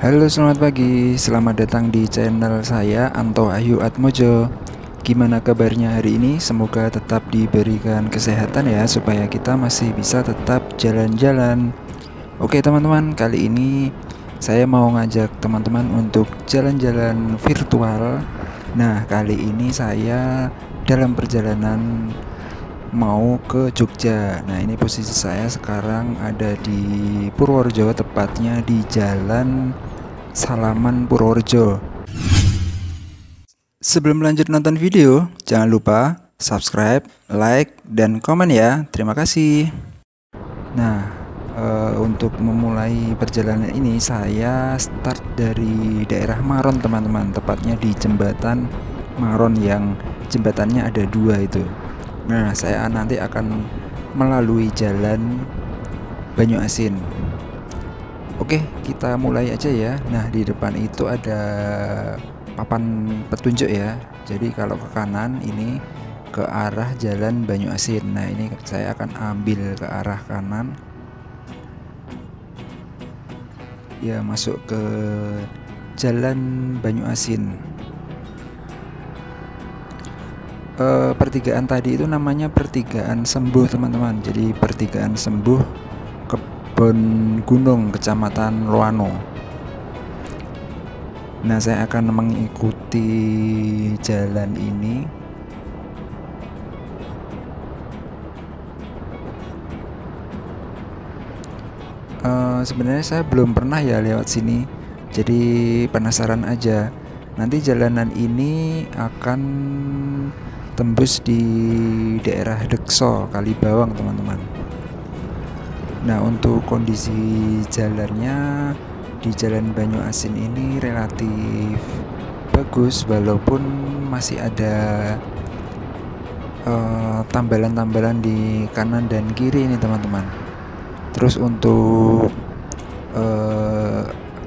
Halo selamat pagi, selamat datang di channel saya Anto Ayu Atmojo Gimana kabarnya hari ini? Semoga tetap diberikan kesehatan ya Supaya kita masih bisa tetap jalan-jalan Oke teman-teman, kali ini saya mau ngajak teman-teman untuk jalan-jalan virtual Nah kali ini saya dalam perjalanan mau ke Jogja. Nah, ini posisi saya sekarang ada di Purworejo, tepatnya di Jalan Salaman Purworejo. Sebelum lanjut nonton video, jangan lupa subscribe, like, dan komen ya. Terima kasih. Nah, e, untuk memulai perjalanan ini saya start dari daerah Maron teman-teman, tepatnya di jembatan Maron yang jembatannya ada dua itu. Nah, saya nanti akan melalui jalan Banyu Asin. Oke, kita mulai aja ya. Nah, di depan itu ada papan petunjuk ya. Jadi kalau ke kanan ini ke arah jalan Banyu Asin. Nah, ini saya akan ambil ke arah kanan. Ya, masuk ke jalan Banyu Asin uh, pertigaan tadi itu namanya pertigaan sembuh teman-teman jadi pertigaan sembuh kebun gunung kecamatan Loano. Nah saya akan mengikuti jalan ini. Uh, sebenarnya saya belum pernah ya lewat sini jadi penasaran aja. Nanti jalanan ini akan tembus di daerah Dekso Kalibawang teman-teman nah untuk kondisi jalannya di jalan Banyu Asin ini relatif bagus walaupun masih ada eh, tambalan-tambalan uh, di kanan dan kiri ini teman-teman. Terus untuk uh,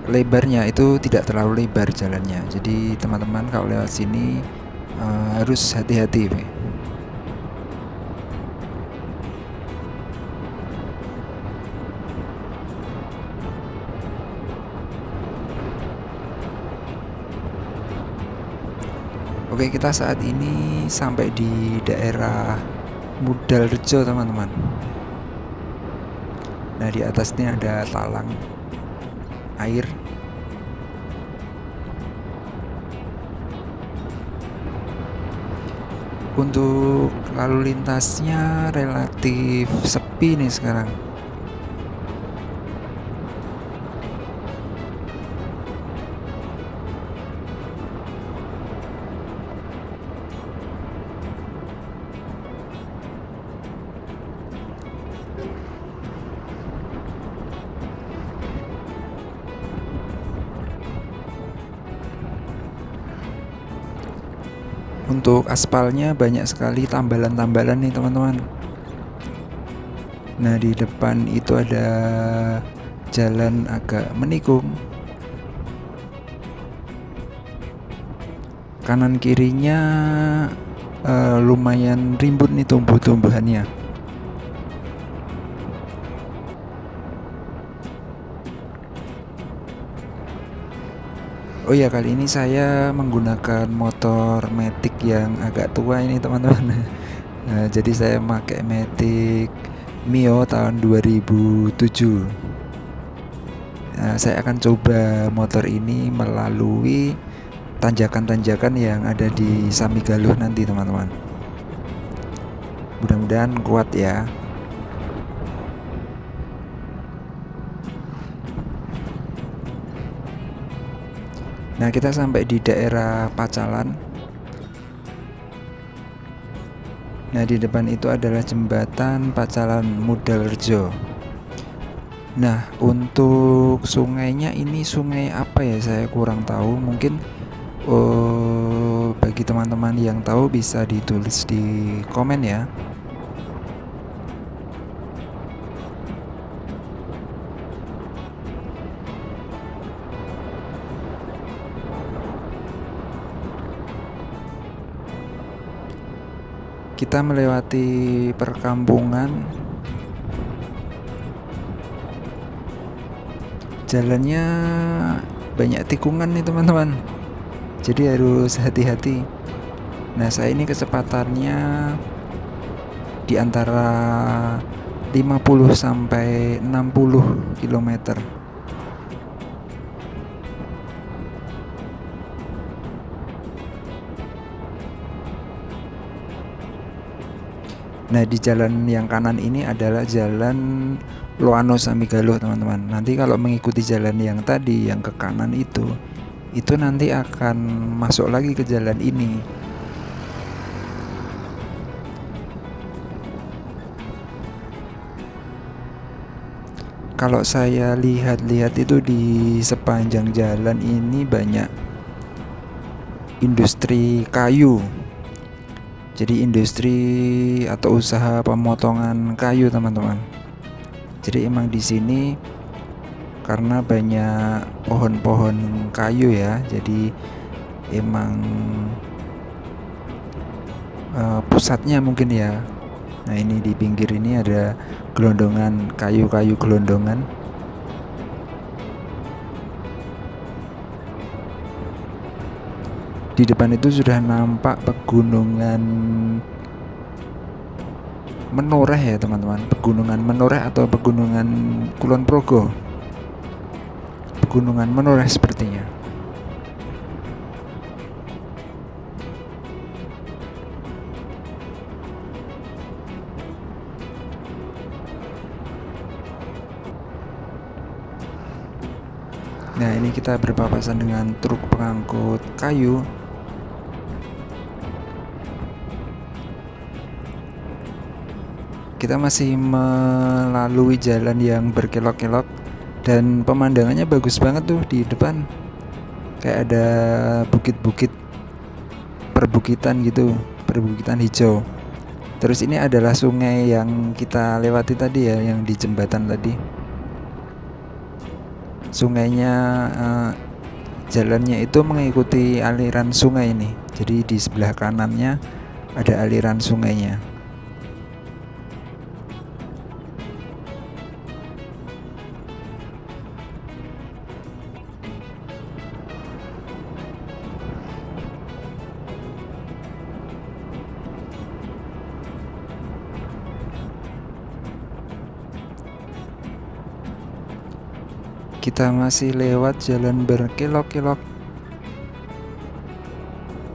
lebarnya itu tidak terlalu lebar jalannya. Jadi teman-teman kalau lewat sini uh, harus hati-hati Oke kita saat ini sampai di daerah Mudal Rejo teman-teman. Nah di atasnya ada talang air. Untuk lalu lintasnya relatif sepi nih sekarang untuk aspalnya banyak sekali tambalan-tambalan nih teman-teman. Nah di depan itu ada jalan agak menikung. Kanan kirinya uh, lumayan rimbun nih tumbuh-tumbuhannya Oh ya kali ini saya menggunakan motor Matic yang agak tua ini teman-teman. Nah, jadi saya pakai Matic Mio tahun 2007. Nah, saya akan coba motor ini melalui tanjakan-tanjakan yang ada di Samigaluh nanti teman-teman. Mudah-mudahan kuat ya. Nah, kita sampai di daerah Pacalan. Nah, di depan itu adalah jembatan Pacalan Mudalrejo. Nah, untuk sungainya ini sungai apa ya? Saya kurang tahu. Mungkin oh, bagi teman-teman yang tahu bisa ditulis di komen ya. Kita melewati perkampungan. Jalannya banyak tikungan nih teman-teman. Jadi harus hati-hati. Nah saya ini kecepatannya di antara 50 sampai 60 km Nah di jalan yang kanan ini adalah jalan Loano Samigalo teman-teman. Nanti kalau mengikuti jalan yang tadi yang ke kanan itu Itu nanti akan masuk lagi ke jalan ini. Kalau saya lihat-lihat itu di sepanjang jalan ini banyak industri kayu jadi industri atau usaha pemotongan kayu teman-teman. Jadi emang di sini karena banyak pohon-pohon kayu ya jadi emang uh, pusatnya mungkin ya. Nah ini di pinggir ini ada gelondongan kayu-kayu gelondongan di depan itu sudah nampak pegunungan menoreh ya teman-teman. Pegunungan menoreh atau pegunungan Kulon Progo. Pegunungan menoreh sepertinya. Nah ini kita berpapasan dengan truk pengangkut kayu kita masih melalui jalan yang berkelok-kelok dan pemandangannya bagus banget tuh di depan. Kayak ada bukit-bukit perbukitan gitu perbukitan hijau. Terus ini adalah sungai yang kita lewati tadi ya yang di jembatan tadi. Sungainya uh, jalannya itu mengikuti aliran sungai ini. Jadi di sebelah kanannya ada aliran sungainya kita masih lewat jalan berkelok-kelok.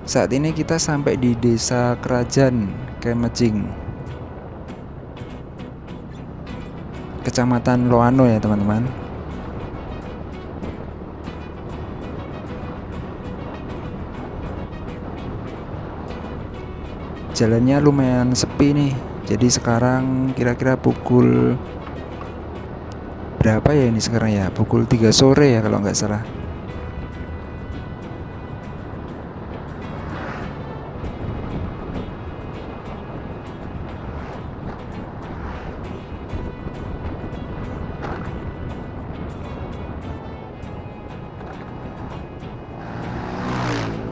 Saat ini kita sampai di desa Kerajaan Kemejing. Kecamatan Loano ya teman-teman. Jalannya lumayan sepi nih. Jadi sekarang kira-kira pukul berapa ya ini sekarang ya? Pukul 3 sore ya kalau nggak salah.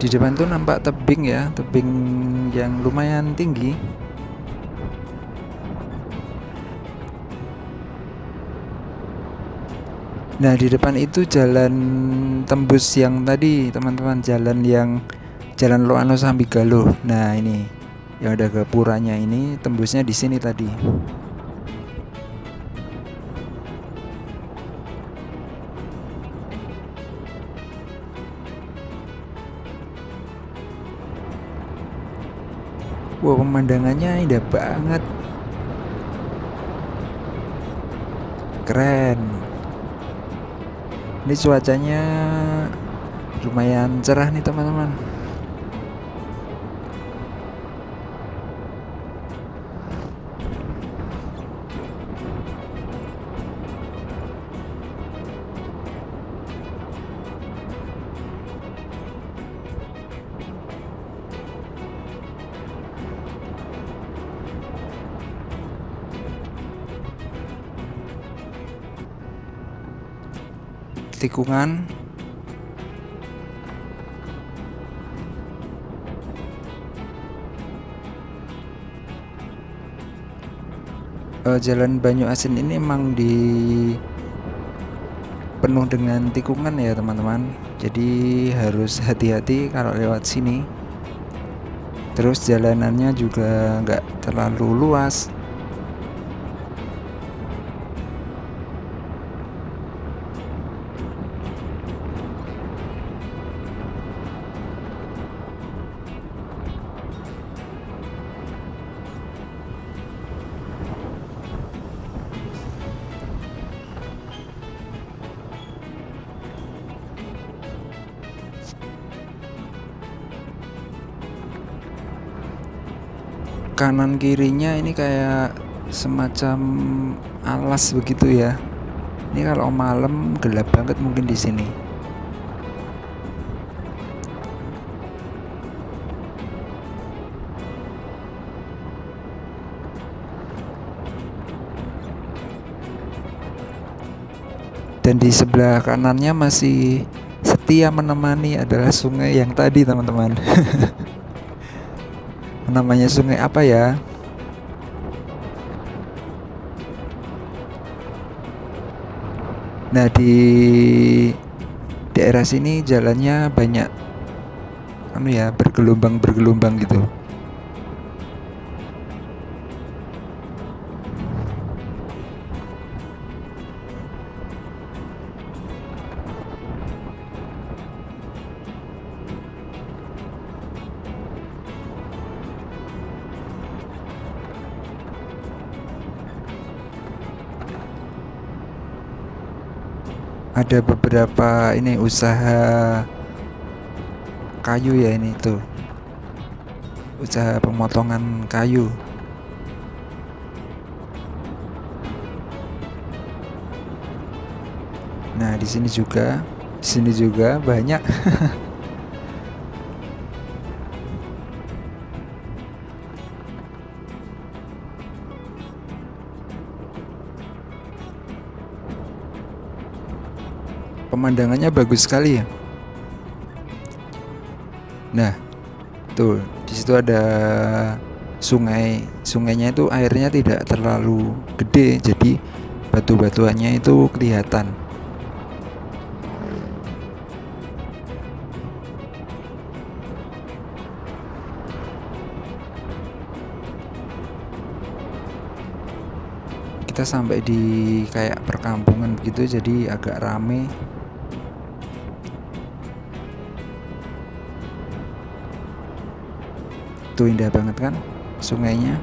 Di depan tuh nampak tebing ya tebing yang lumayan tinggi Nah di depan itu jalan tembus yang tadi teman-teman jalan yang jalan Loano Sambigalo. Nah ini yang ada ke puranya ini tembusnya di sini tadi. Wow pemandangannya indah banget Keren ini cuacanya lumayan cerah nih teman-teman tikungan. Uh, jalan Banyu Asin ini emang di penuh dengan tikungan ya teman-teman. Jadi harus hati-hati kalau lewat sini. Terus jalanannya juga nggak terlalu luas kirinya ini kayak semacam alas begitu ya. Ini kalau malam gelap banget mungkin di sini. Dan di sebelah kanannya masih setia menemani adalah sungai yang tadi teman-teman namanya sungai apa ya? Nah di daerah sini jalannya banyak anu ya bergelombang bergelombang gitu beberapa ini usaha kayu ya ini tuh usaha pemotongan kayu. Nah di sini juga di sini juga banyak pemandangannya bagus sekali ya. Nah, tuh di situ ada sungai. Sungainya itu airnya tidak terlalu gede, jadi batu-batuannya itu kelihatan. Kita sampai di kayak perkampungan begitu, jadi agak rame. Tuh indah banget kan sungainya.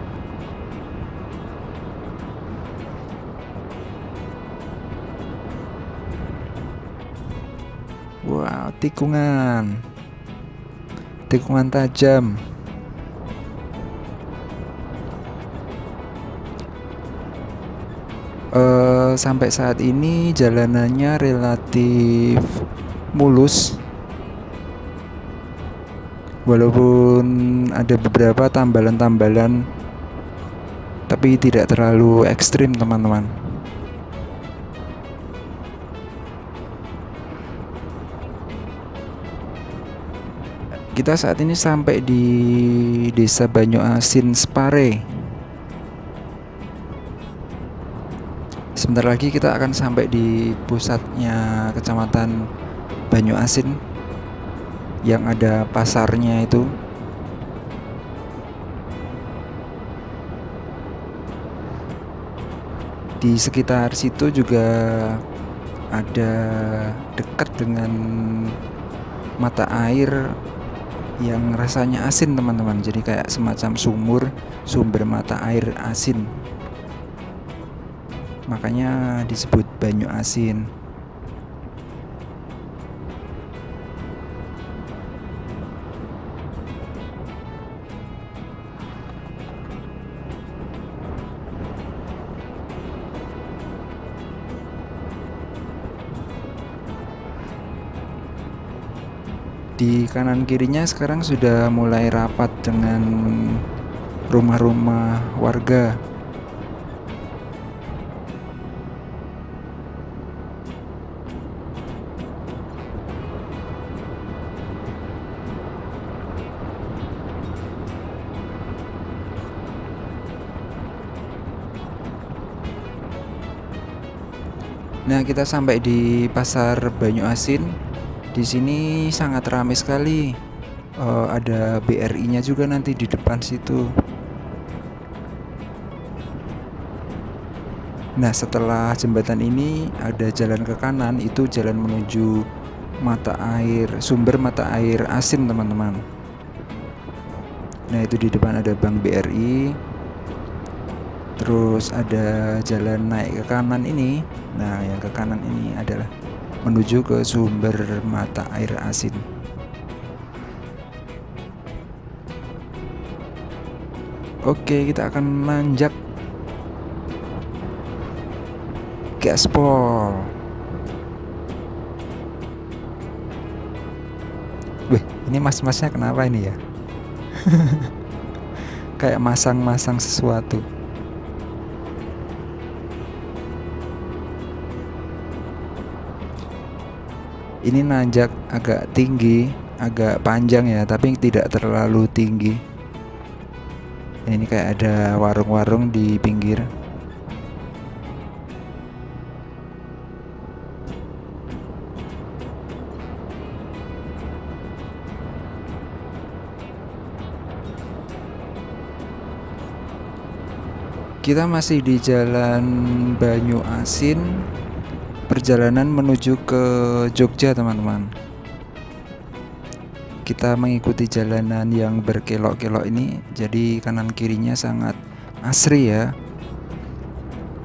Wow, tikungan. Tikungan tajam. Uh, sampai saat ini jalanannya relatif mulus walaupun ada beberapa tambalan-tambalan tapi tidak terlalu ekstrim teman-teman. Kita saat ini sampai di desa Banyu Asin Spare sebentar lagi kita akan sampai di pusatnya kecamatan Banyu Asin yang ada pasarnya itu. Di sekitar situ juga ada dekat dengan mata air yang rasanya asin teman-teman. Jadi kayak semacam sumur sumber mata air asin. Makanya disebut banyu asin kanan kirinya sekarang sudah mulai rapat dengan rumah-rumah warga Nah, kita sampai di Pasar Banyu Asin. Di sini sangat ramai sekali. Uh, ada BRI-nya juga nanti di depan situ. Nah, setelah jembatan ini ada jalan ke kanan, itu jalan menuju mata air, sumber mata air asin, teman-teman. Nah, itu di depan ada Bank BRI. Terus ada jalan naik ke kanan ini. Nah, yang ke kanan ini adalah menuju ke sumber mata air asin. Oke, kita akan nanjak gaspol Wih, ini mas-masnya kenapa ini ya? Kayak masang-masang sesuatu. Ini nanjak agak tinggi, agak panjang ya, tapi tidak terlalu tinggi. Ini kayak ada warung-warung di pinggir. Kita masih di Jalan Banyu Asin, perjalanan menuju ke Jogja, teman-teman. Kita mengikuti jalanan yang berkelok-kelok ini, jadi kanan kirinya sangat asri ya.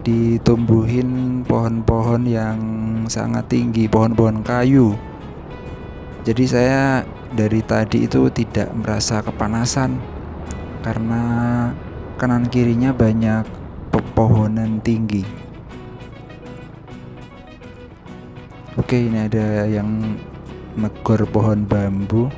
Ditumbuhin pohon-pohon yang sangat tinggi, pohon-pohon kayu. Jadi saya dari tadi itu tidak merasa kepanasan karena kanan kirinya banyak pepohonan tinggi. Oke, ini ada yang negor pohon bambu.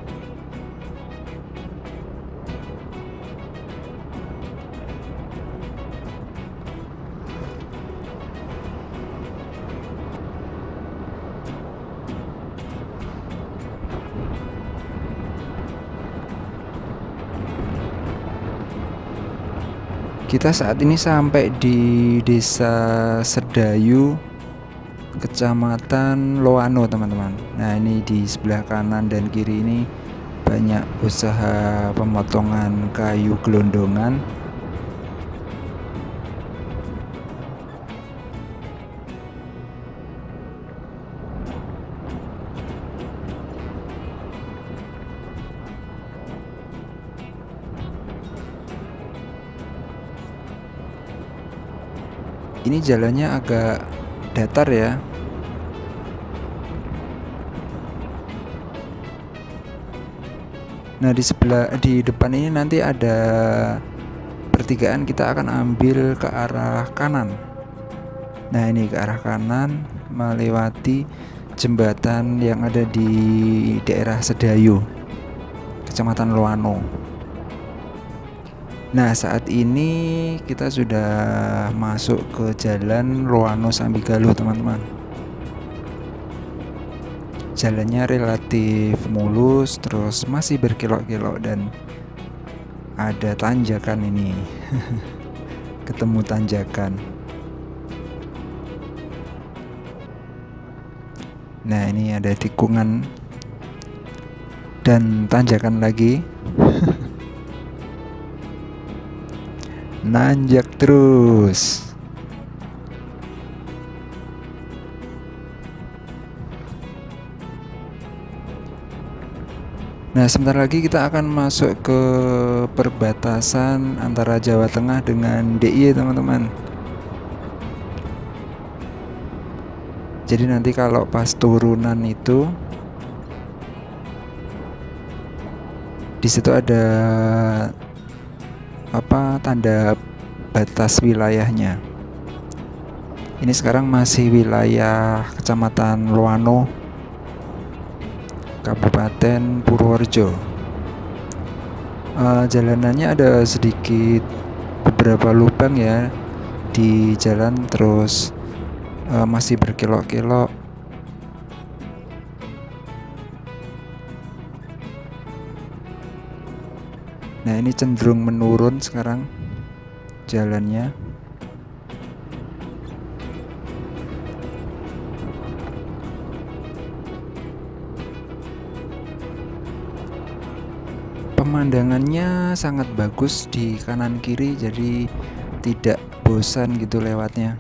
Kita saat ini sampai di Desa Sedayu, Kecamatan Loano, teman-teman. Nah, ini di sebelah kanan dan kiri ini banyak usaha pemotongan kayu gelondongan ini jalannya agak datar ya Nah di sebelah di depan ini nanti ada pertigaan kita akan ambil ke arah kanan. Nah ini ke arah kanan melewati jembatan yang ada di daerah Sedayu, Kecamatan Loano. Nah, saat ini kita sudah masuk ke jalan Loano Sambigaluh, teman-teman. Jalannya relatif mulus, terus masih berkelok-kelok dan ada tanjakan ini. Ketemu tanjakan. Nah, ini ada tikungan dan tanjakan lagi. nanjak terus Nah, sebentar lagi kita akan masuk ke perbatasan antara Jawa Tengah dengan DIY, teman-teman. Jadi nanti kalau pas turunan itu di situ ada apa tanda batas wilayahnya. Ini sekarang masih wilayah Kecamatan Loano, Kabupaten Purworejo. Uh, jalanannya ada sedikit beberapa lubang ya di jalan terus uh, masih berkelok-kelok Nah ini cenderung menurun sekarang jalannya pemandangannya sangat bagus di kanan kiri jadi tidak bosan gitu lewatnya.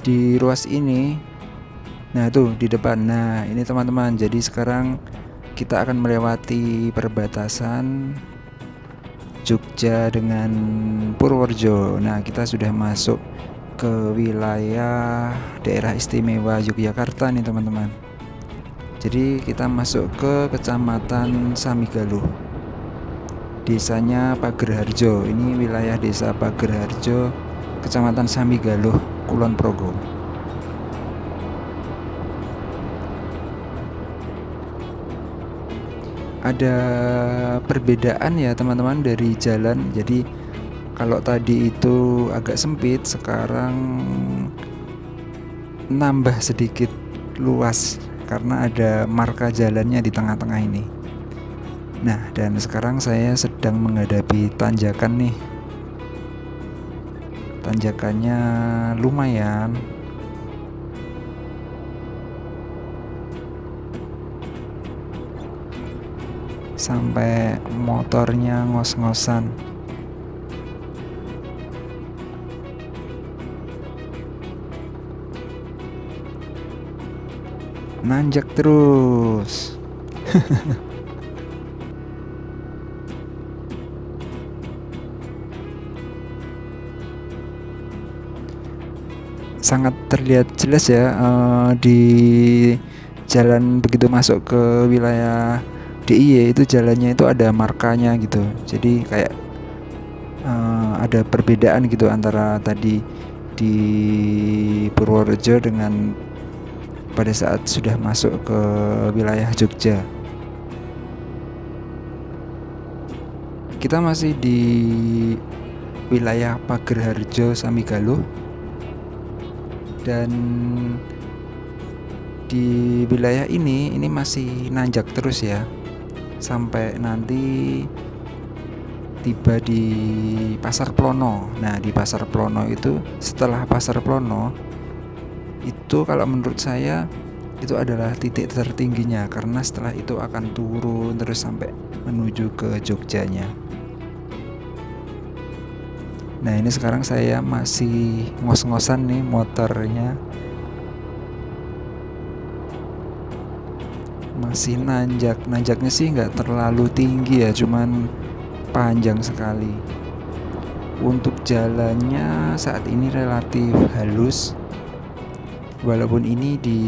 Di ruas ini nah tuh di depan. Nah ini teman-teman jadi sekarang kita akan melewati perbatasan Jogja dengan Purworejo. Nah kita sudah masuk ke wilayah daerah istimewa Yogyakarta nih teman-teman. Jadi kita masuk ke kecamatan Samigaluh desanya Pagerharjo. Ini wilayah desa Pagerharjo kecamatan Samigaluh Kulon Progo. Ada perbedaan ya teman-teman dari jalan. Jadi kalau tadi itu agak sempit sekarang nambah sedikit luas karena ada marka jalannya di tengah-tengah ini. Nah dan sekarang saya sedang menghadapi tanjakan nih. Tanjakannya lumayan. Sampai motornya ngos-ngosan nanjak terus. Sangat terlihat jelas ya uh, di jalan begitu masuk ke wilayah DIY itu jalannya itu ada markanya gitu. Jadi kayak uh, ada perbedaan gitu antara tadi di Purworejo dengan pada saat sudah masuk ke wilayah Jogja. Kita masih di wilayah Pagerharjo Samigaluh. Dan di wilayah ini ini masih nanjak terus ya. Sampai nanti tiba di Pasar Plono. Nah, di Pasar Plono itu setelah Pasar Plono itu kalau menurut saya itu adalah titik tertingginya. Karena setelah itu akan turun terus sampai menuju ke Jogjanya. Nah ini sekarang saya masih ngos-ngosan nih motornya. Masih nanjak. Nanjaknya sih nggak terlalu tinggi ya Cuman panjang sekali. Untuk jalannya saat ini relatif halus Walaupun ini di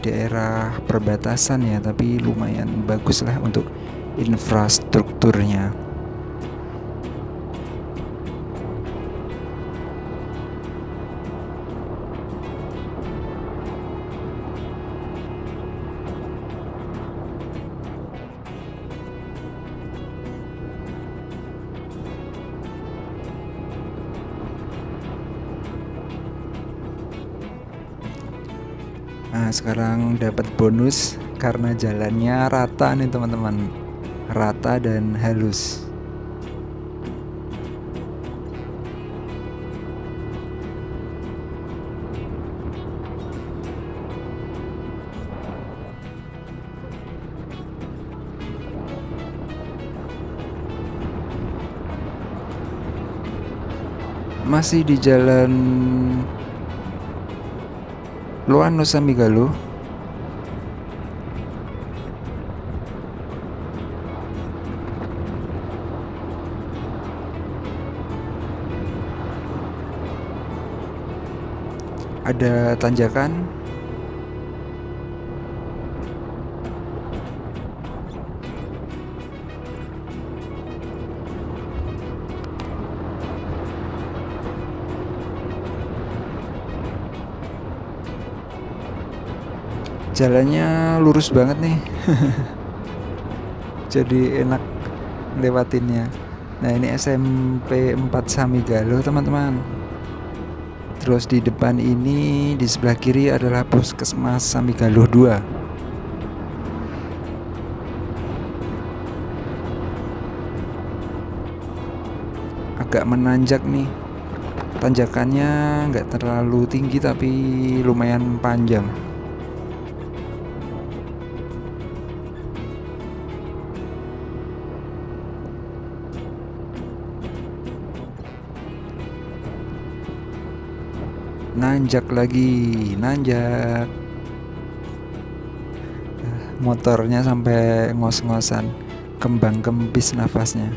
daerah perbatasan ya Tapi lumayan bagus lah untuk infrastrukturnya Nah sekarang dapat bonus karena jalannya rata nih teman-teman. Rata dan halus. Masih di jalan Luan Nusa Migalu ada tanjakan jalannya lurus banget nih. Jadi enak lewatinnya. Nah ini SMP 4 Samigalo teman-teman. Terus di depan ini di sebelah kiri adalah puskesmas Samigalo 2 agak menanjak nih. Tanjakannya nggak terlalu tinggi tapi lumayan panjang nanjak lagi nanjak motornya sampai ngos-ngosan kembang kempis nafasnya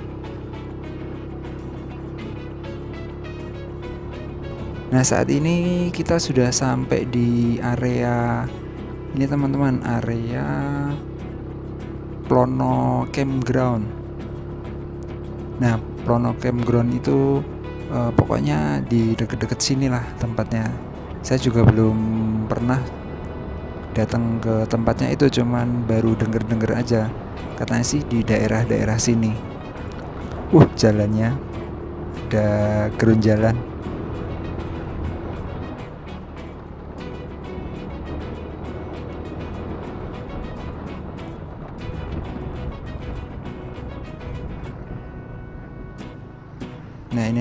Nah saat ini kita sudah sampai di area ini teman-teman area Plono Campground. Nah Plono Campground itu uh, pokoknya di deket-deket sini lah tempatnya. Saya juga belum pernah datang ke tempatnya itu cuman baru denger-denger aja katanya sih di daerah-daerah sini. Uh jalannya ada gerun jalan.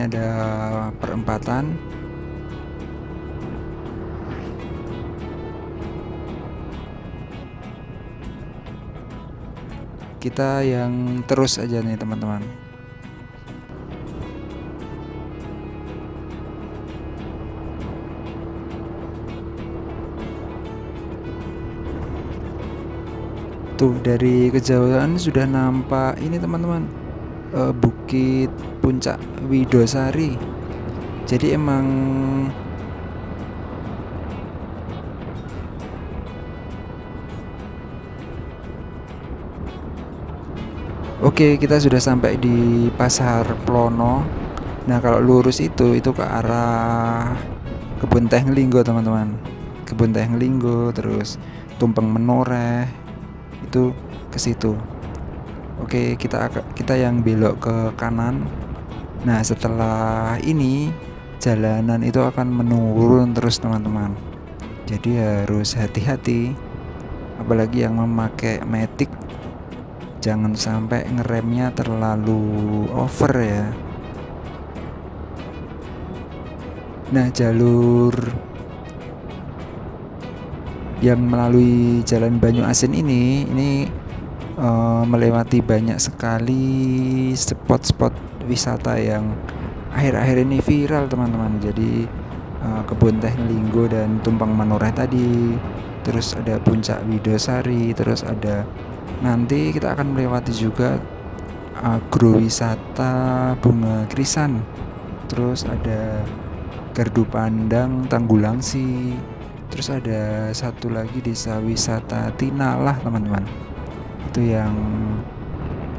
Ada perempatan. Kita yang terus aja nih, teman-teman. Tuh, dari kejauhan sudah nampak ini, teman-teman. Uh, bukit puncak Widosari jadi emang Oke, kita sudah sampai di Pasar Plono. Nah, kalau lurus itu itu ke arah Kebun Teh Linggo, teman-teman. Kebun Teh Linggo, terus Tumpeng Menoreh. Itu ke situ. Oke, kita kita yang belok ke kanan Nah, setelah ini jalanan itu akan menurun terus teman-teman. Jadi harus hati-hati apalagi yang memakai matic jangan sampai ngeremnya terlalu over ya. Nah, jalur yang melalui jalan Banyu Asin ini ini uh, melewati banyak sekali spot-spot wisata yang akhir-akhir ini viral teman-teman. Jadi uh, kebun teh Linggo dan Tumpang Manoreh tadi. Terus ada puncak Widosari terus ada nanti kita akan melewati juga agrowisata bunga krisan. Terus ada gardu pandang tanggulangsi. Terus ada satu lagi desa wisata Tinalah teman-teman itu yang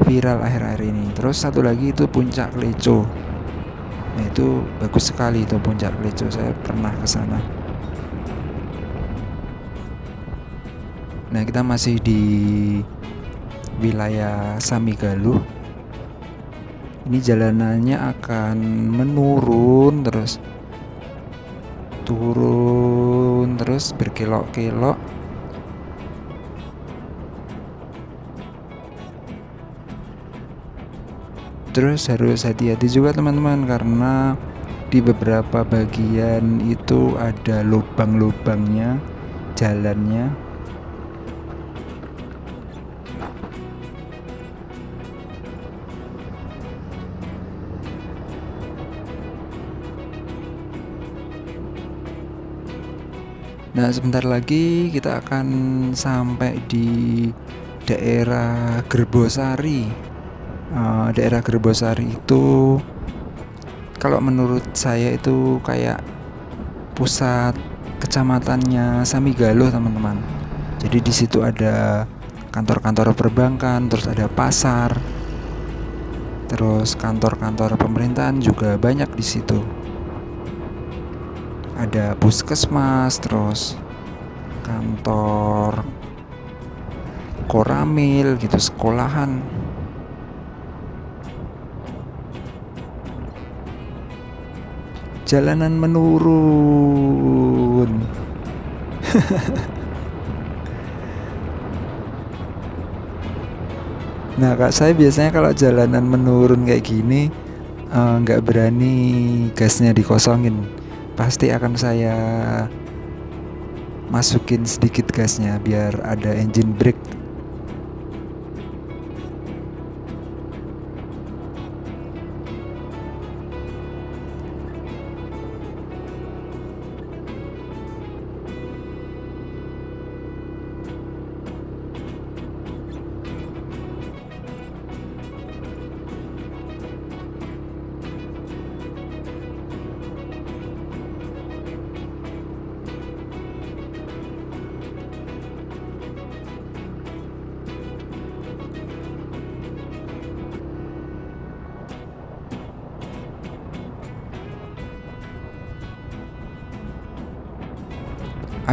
viral akhir-akhir ini. Terus satu lagi itu puncak Leco nah itu bagus sekali itu puncak Leco saya pernah ke sana. Nah kita masih di wilayah Samigaluh ini jalanannya akan menurun terus turun terus berkelok-kelok terus harus hati-hati juga teman-teman karena di beberapa bagian itu ada lubang-lubangnya jalannya. Nah, sebentar lagi kita akan sampai di daerah Gerbosari uh, daerah Gerbosari itu kalau menurut saya itu kayak pusat kecamatannya Samigalo teman-teman. Jadi di situ ada kantor-kantor perbankan terus ada pasar terus kantor-kantor pemerintahan juga banyak di situ. Ada puskesmas terus kantor koramil gitu sekolahan jalanan menurun. Nah kak saya biasanya kalau jalanan menurun kayak gini eh, nggak uh, berani gasnya dikosongin. Pasti akan saya masukin sedikit gasnya biar ada engine brake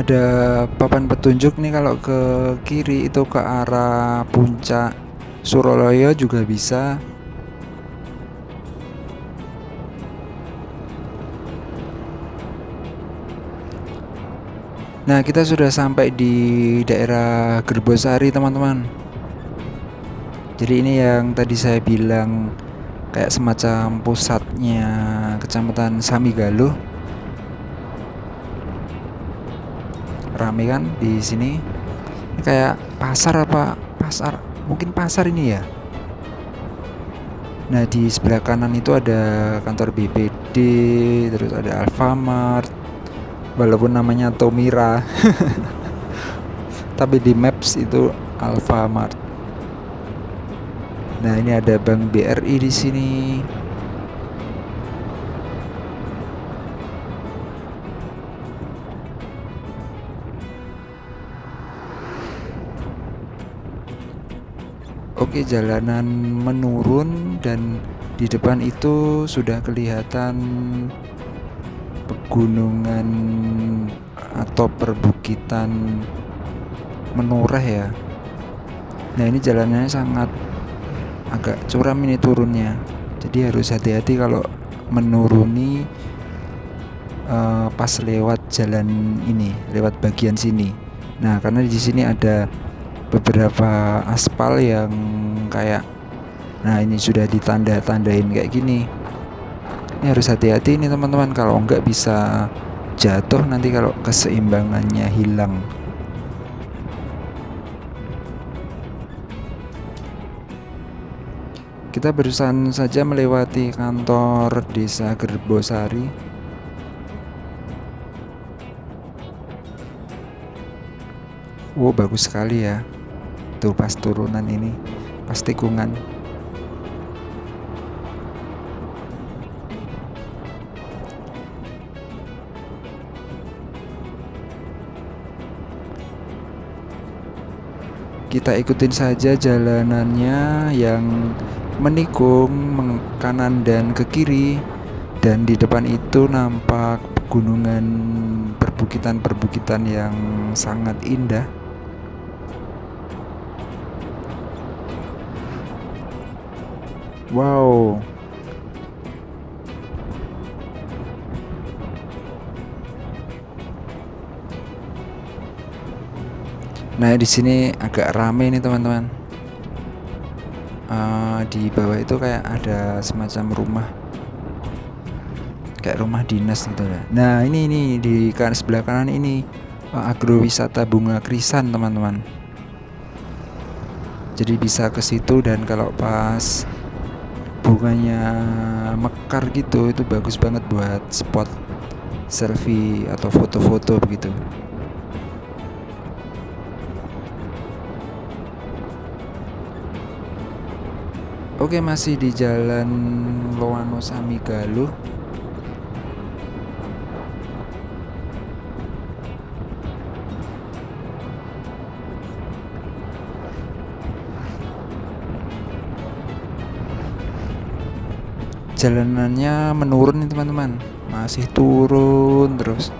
ada papan petunjuk nih kalau ke kiri itu ke arah puncak Suralaya juga bisa. Nah kita sudah sampai di daerah Gerbosari teman-teman. Jadi ini yang tadi saya bilang kayak semacam pusatnya kecamatan Samigaluh rame kan di sini. Ini kayak pasar apa pasar? Mungkin pasar ini ya. Nah di sebelah kanan itu ada kantor BPD terus ada Alfamart walaupun namanya Tomira. Tapi di Maps itu Alfamart. Nah ini ada Bank BRI di sini Oke, jalanan menurun dan di depan itu sudah kelihatan pegunungan atau perbukitan menoreh ya. Nah, ini jalannya sangat agak curam ini turunnya. Jadi harus hati-hati kalau menuruni uh, pas lewat jalan ini, lewat bagian sini. Nah, karena di sini ada beberapa aspal yang kayak nah ini sudah ditanda-tandain kayak gini. Ini harus hati-hati ini teman-teman. Kalau enggak bisa jatuh nanti kalau keseimbangannya hilang. Kita barusan saja melewati kantor desa Gerbosari. Wow bagus sekali ya tuh pas turunan ini pas tikungan. Kita ikutin saja jalanannya yang menikung kanan dan ke kiri. Dan di depan itu nampak pegunungan perbukitan-perbukitan yang sangat indah Wow. Nah di sini agak rame nih teman-teman. Uh, di bawah itu kayak ada semacam rumah, kayak rumah dinas gitu ya. Nah ini ini di kan sebelah kanan ini uh, agrowisata bunga krisan teman-teman. Jadi bisa ke situ dan kalau pas bunganya mekar gitu itu bagus banget buat spot selfie atau foto-foto begitu. Oke masih di jalan Loano Samigaluh jalanannya menurun nih teman-teman. Masih turun terus.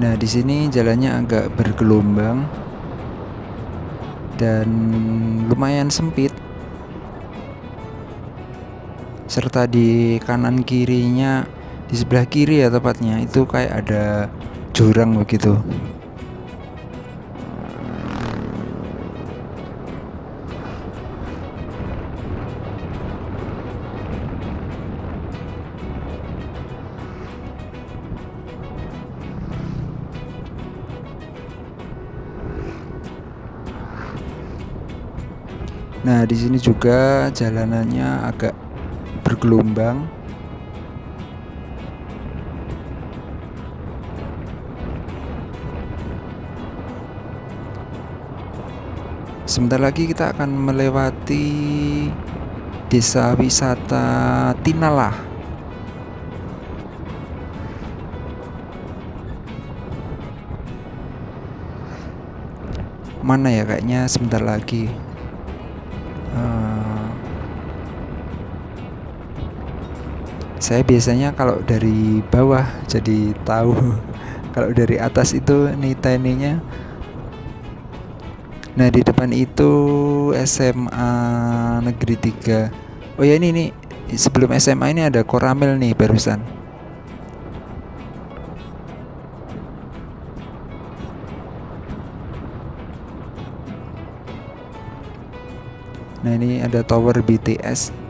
Nah di sini jalannya agak bergelombang dan lumayan sempit. Serta di kanan kirinya di sebelah kiri ya tepatnya itu kayak ada jurang begitu Nah, di sini juga jalanannya agak bergelombang. Sebentar lagi kita akan melewati desa wisata Tinalah. Mana ya kayaknya sebentar lagi. Saya biasanya kalau dari bawah jadi tahu. Kalau dari atas itu nih nya Nah di depan itu SMA Negeri 3 Oh ya ini nih sebelum SMA ini ada Koramel nih barusan. Nah ini ada tower BTS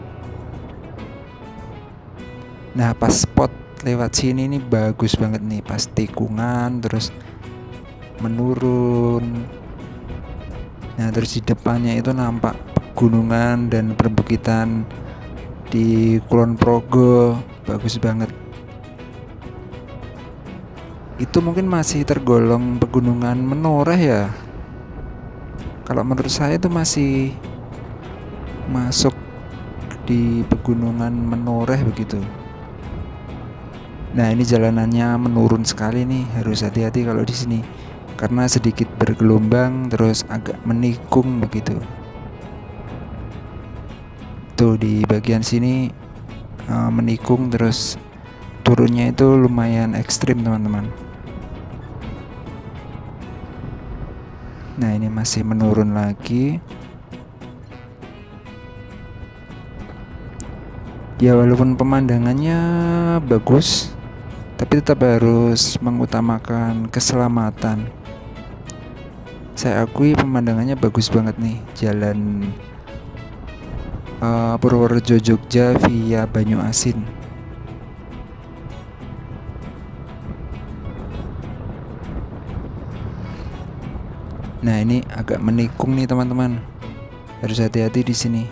Nah pas spot lewat sini nih bagus banget nih pas tikungan terus menurun Nah terus di depannya itu nampak pegunungan dan perbukitan di Kulon Progo bagus banget. Itu mungkin masih tergolong pegunungan menoreh ya. Kalau menurut saya itu masih masuk di pegunungan menoreh begitu. Nah ini jalanannya menurun sekali nih. Harus hati-hati kalau di sini. Karena sedikit bergelombang terus agak menikung begitu. Tuh di bagian sini uh, menikung terus turunnya itu lumayan ekstrim teman-teman. Nah ini masih menurun lagi. Ya walaupun pemandangannya bagus tapi tetap harus mengutamakan keselamatan. Saya akui pemandangannya bagus banget nih jalan uh, Purworejo Jogja via Banyu Asin. Nah ini agak menikung nih teman-teman. Harus hati-hati di sini.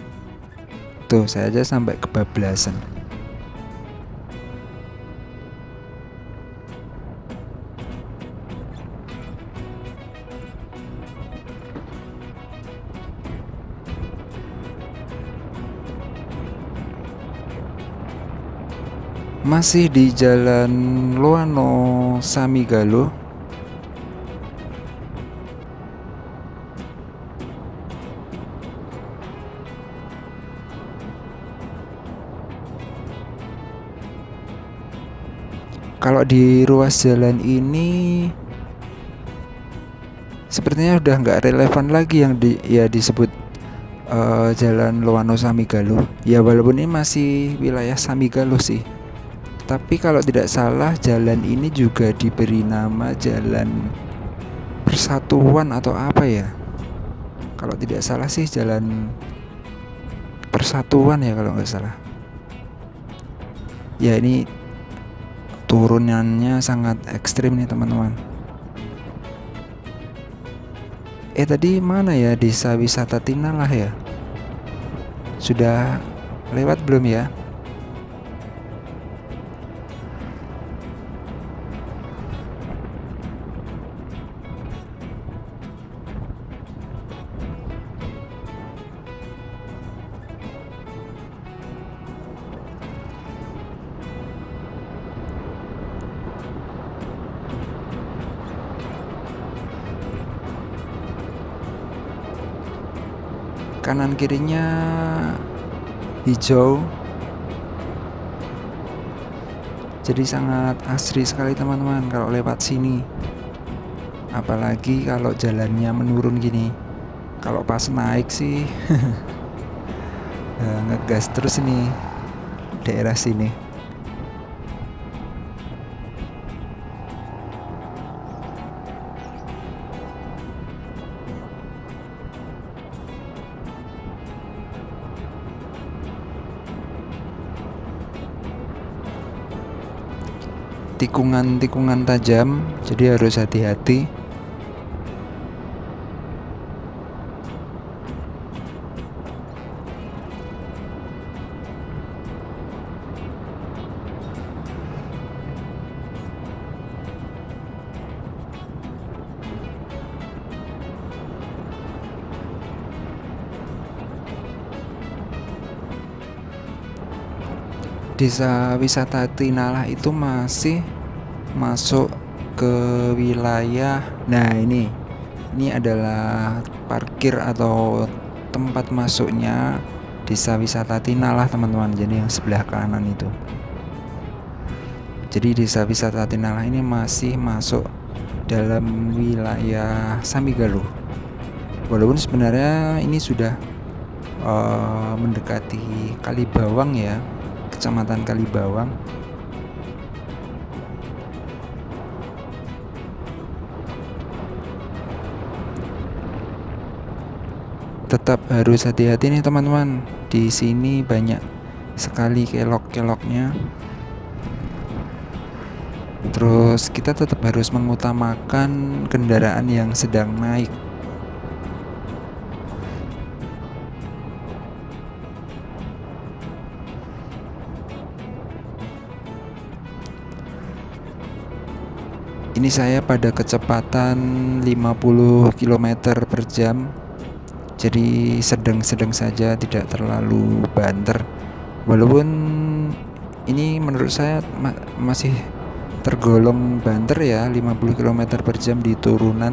Tuh saya aja sampai kebablasan masih di jalan Loano Samigalo kalau di ruas jalan ini sepertinya udah nggak relevan lagi yang di ya disebut uh, jalan Loano Samigalo ya walaupun ini masih wilayah Samigalo sih tapi kalau tidak salah jalan ini juga diberi nama jalan persatuan atau apa ya? Kalau tidak salah sih jalan persatuan ya kalau nggak salah. Ya ini turunannya sangat ekstrim nih teman-teman. Eh tadi mana ya? Desa wisata Tinalah ya? Sudah lewat belum ya kirinya hijau. Jadi sangat asri sekali teman-teman kalau lewat sini. Apalagi kalau jalannya menurun gini. Kalau pas naik sih eh, ngegas terus ini daerah sini tikungan-tikungan tajam, jadi harus hati-hati. desa wisata Tinalah itu masih masuk ke wilayah. Nah ini. Ini adalah parkir atau tempat masuknya desa wisata Tinalah teman-teman. Jadi yang sebelah kanan itu. Jadi desa wisata Tinalah ini masih masuk dalam wilayah Samigaluh walaupun sebenarnya ini sudah uh, mendekati Kalibawang ya kecamatan Kalibawang tetap harus hati-hati nih teman-teman. Di sini banyak sekali kelok-keloknya. Terus kita tetap harus mengutamakan kendaraan yang sedang naik. Ini saya pada kecepatan 50 km per jam jadi sedang-sedang saja tidak terlalu banter. Walaupun ini menurut saya ma masih tergolong banter ya 50 km per jam di turunan.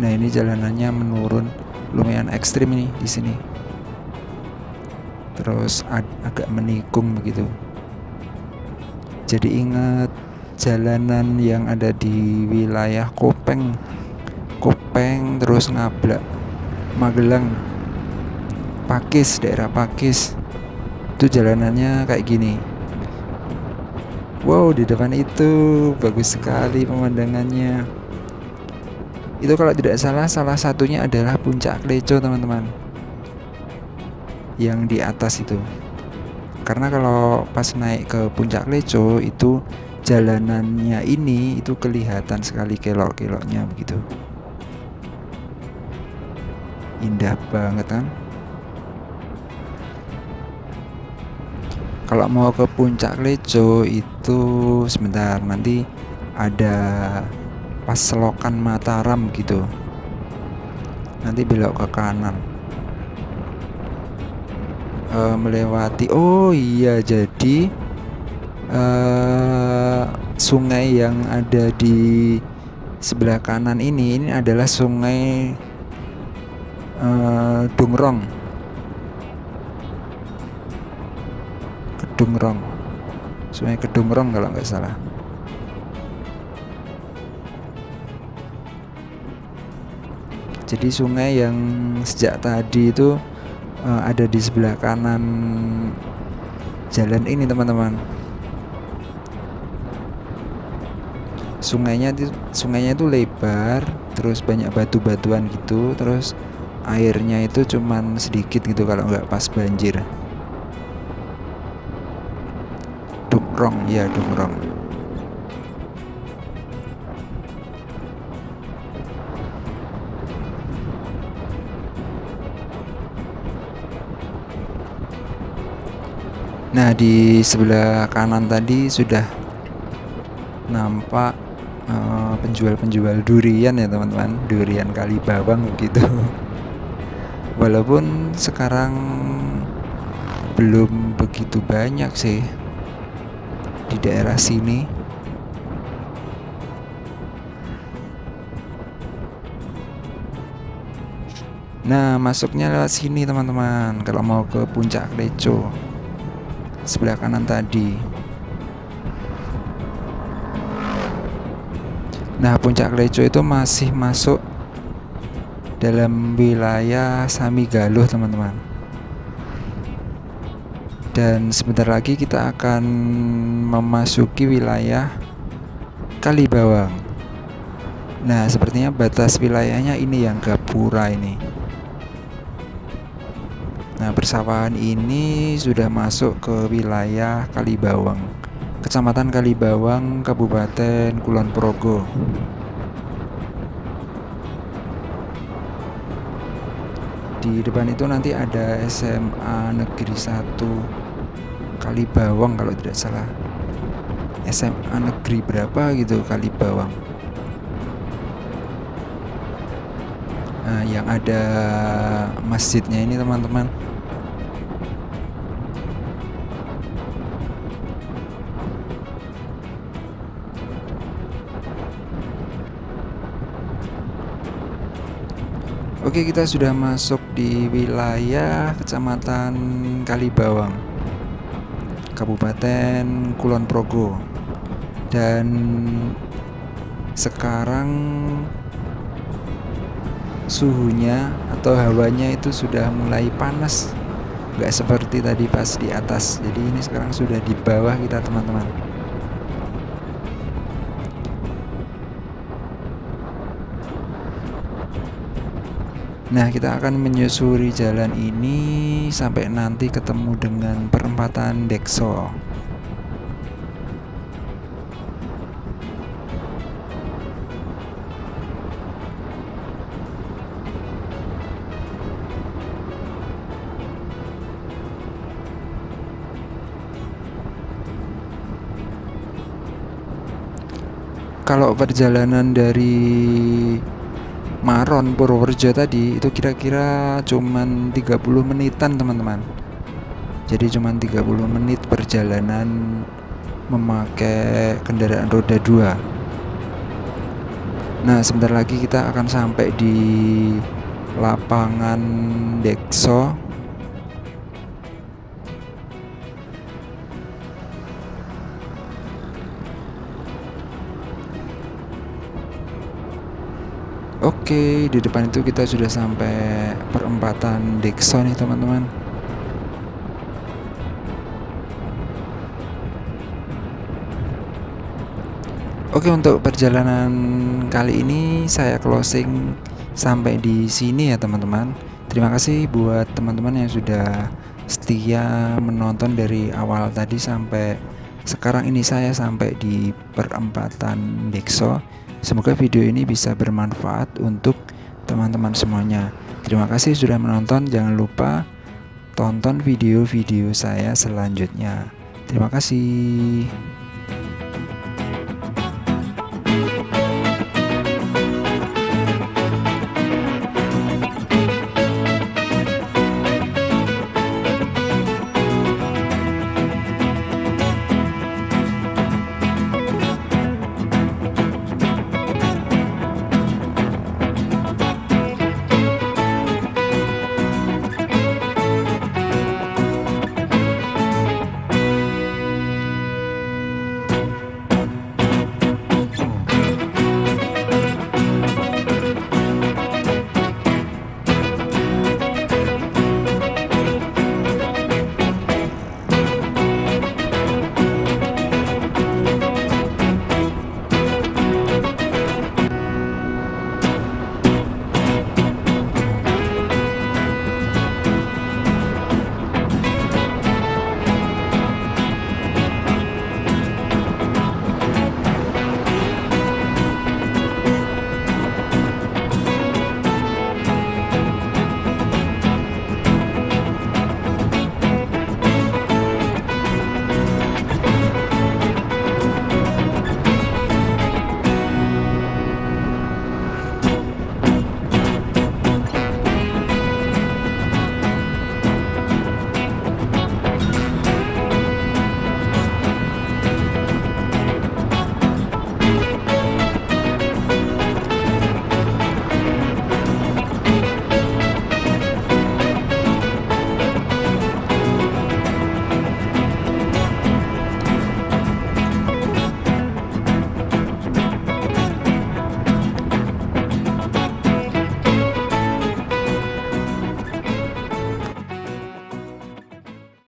Nah ini jalanannya menurun lumayan ekstrim ini di sini. Terus ag agak menikung begitu. Jadi ingat jalanan yang ada di wilayah Kopeng. Kopeng terus ngablak Magelang. Pakis daerah Pakis. Itu jalanannya kayak gini. Wow di depan itu bagus sekali pemandangannya. Itu kalau tidak salah salah satunya adalah puncak Kleco teman-teman. Yang di atas itu. Karena kalau pas naik ke puncak Leco itu jalanannya ini itu kelihatan sekali kelok-keloknya begitu. Indah banget kan? Kalau mau ke puncak Leco itu sebentar nanti ada pas selokan Mataram gitu. Nanti belok ke kanan. E, melewati oh iya jadi uh, sungai yang ada di sebelah kanan ini ini adalah sungai uh, Dungrong. Kedungrong. Sungai Kedungrong kalau nggak salah. Jadi sungai yang sejak tadi itu uh, ada di sebelah kanan jalan ini teman-teman sungainya itu sungainya itu lebar terus banyak batu-batuan gitu terus airnya itu cuman sedikit gitu kalau nggak pas banjir. Dungrong ya Dungrong. Nah di sebelah kanan tadi sudah nampak Eh, penjual-penjual durian ya teman-teman. Durian kali bawang gitu. Walaupun sekarang belum begitu banyak sih di daerah sini. Nah masuknya lewat sini teman-teman. Kalau mau ke puncak Leco sebelah kanan tadi Nah, puncak Leco itu masih masuk dalam wilayah Samigaluh, teman-teman. Dan sebentar lagi kita akan memasuki wilayah Kalibawang. Nah, sepertinya batas wilayahnya ini yang Gapura ini. Nah, persawahan ini sudah masuk ke wilayah Kalibawang. Kecamatan Kalibawang, Kabupaten Kulon Progo. Di depan itu nanti ada SMA Negeri 1 Kalibawang kalau tidak salah. SMA Negeri berapa gitu Kalibawang. Nah, yang ada masjidnya ini teman-teman Oke, kita sudah masuk di wilayah Kecamatan Kalibawang, Kabupaten Kulon Progo. Dan sekarang suhunya atau hawanya itu sudah mulai panas. Nggak seperti tadi pas di atas. Jadi ini sekarang sudah di bawah kita, teman-teman. Nah, kita akan menyusuri jalan ini sampai nanti ketemu dengan perempatan Dekso. Kalau perjalanan dari Maron Purworejo tadi itu kira-kira cuman 30 menitan teman-teman. Jadi cuman 30 menit perjalanan memakai kendaraan roda 2 nah sebentar lagi kita akan sampai di lapangan Dekso Oke, di depan itu kita sudah sampai perempatan Dexon nih teman-teman. Oke, untuk perjalanan kali ini saya closing sampai di sini ya teman-teman. Terima kasih buat teman-teman yang sudah setia menonton dari awal tadi sampai sekarang ini saya sampai di perempatan Dexo. Semoga video ini bisa bermanfaat untuk teman-teman semuanya. Terima kasih sudah menonton. Jangan lupa tonton video-video saya selanjutnya. Terima kasih.